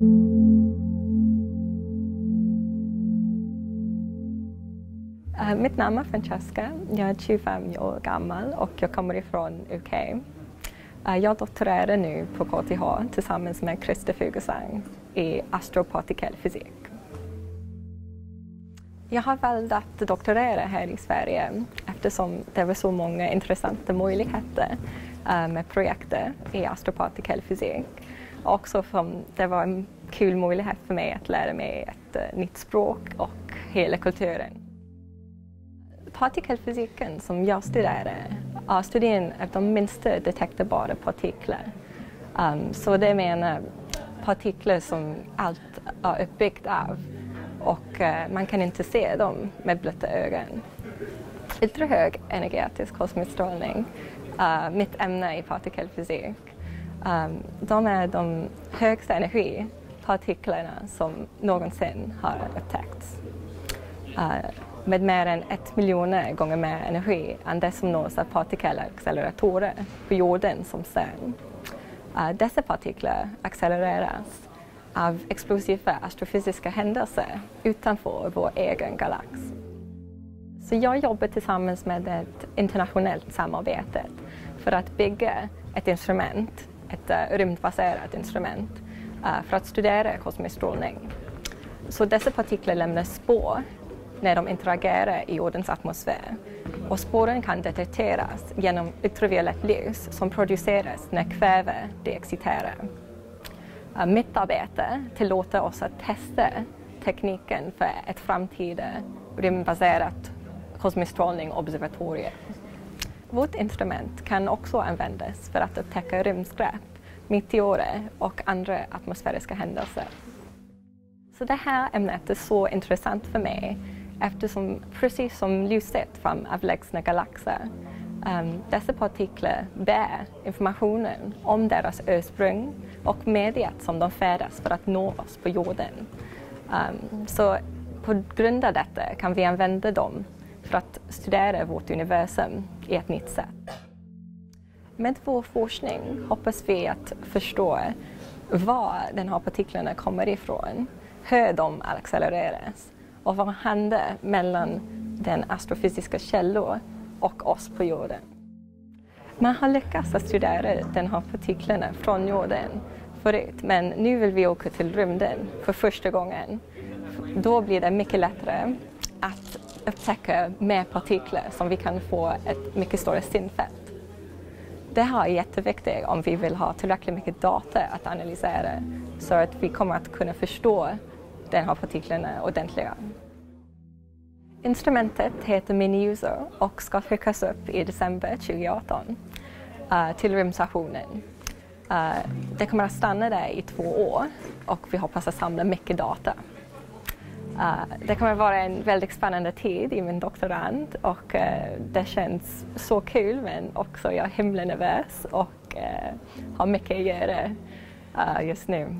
Uh, mitt namn är Francesca, jag är 25 år gammal och jag kommer ifrån UK. Uh, eh, jag doktorerar nu på KTH tillsammans med Christer Fuglesang i astropartikel fysik. Jag har valt att doktorera här i Sverige eftersom det var så många intressanta möjligheter uh, med projektet i astropartikel fysik. Också för det var en kul möjlighet för mig att lära mig ett eh, nytt språk och hela kulturen partikelfysiken som jag studerar är studien av de minsta detekterbara partiklar. Um, så det menar partiklar som allt är uppbyggt av och uh, man kan inte se dem med blotta ögon. Ultrahög energetisk kosmisk strålning, uh, mitt ämne i partikelfysik. Um, de är de högsta energipartiklarna som någonsin har upptäckts. Uh, med mer än ett miljoner gånger mer energi än det som nås av partikelacceleratorer på jorden som CERN. Uh, ehm, dessa partiklar accelereras av explosiva astrofysiska händelser utanför vår egen galax. Så jag jobbar tillsammans med ett internationellt samarbete för att bygga ett instrument, ett eh, rymdbaserat instrument, eh, för att studera kosmisk strålning. Så dessa partiklar lämnar spår när de interagerar i jordens atmosfär. Och spåren kan detekteras genom ultraviolett ljus som produceras när kväve deexiterar. Eh, mitt arbete tillåter oss att testa tekniken för ett framtida rymdbaserat kosmisk strålning observatorium. Vårt instrument kan också användas för att upptäcka rymdskräp, meteorer och andra atmosfäriska händelser. Så det här ämnet är så intressant för mig eftersom precis som ljuset från avlägsna galaxer um, dessa partiklar bär informationen om deras ursprung och mediet som de färdas för att nå oss på jorden. Um, så på grund av detta kan vi använda dem för att studera vårt universum i ett nytt sätt. Med vår forskning hoppas vi att förstå var de här partiklarna kommer ifrån, hur de accelereras och vad händer mellan den astrofysiska källor och oss på jorden. Man har lyckats att studera de här partiklarna från jorden förut men nu vill vi åka till rymden för första gången. Då blir det mycket lättare att upptäcka mer partiklar som vi kan få ett mycket större synfält. Det här är jätteviktigt om vi vill ha tillräckligt mycket data att analysera så att vi kommer att kunna förstå de här partiklarna ordentligt. Instrumentet heter MiniUser och ska skickas upp i december 2018 uh, eh, till rymdstationen. Uh, eh, det kommer att stanna där i två år och vi hoppas att samla mycket data. Uh, det kommer vara en väldigt spännande tid i min doktorand och uh, det känns så kul men också jag är himla nervös och uh, har mycket att göra just nu.